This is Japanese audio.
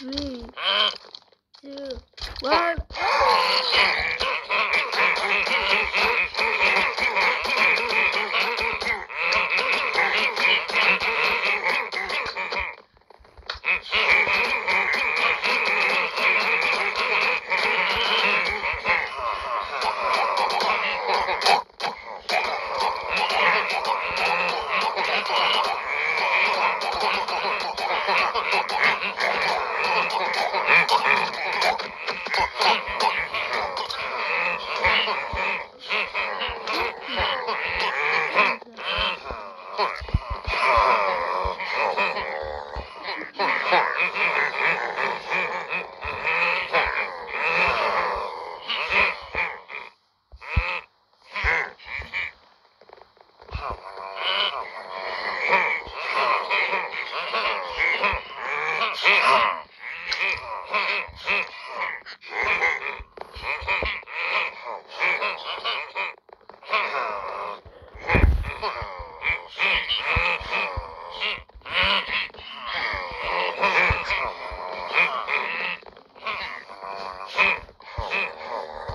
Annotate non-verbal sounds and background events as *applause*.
three, mm. two, one. *laughs* Mm-hmm. Mm-hmm.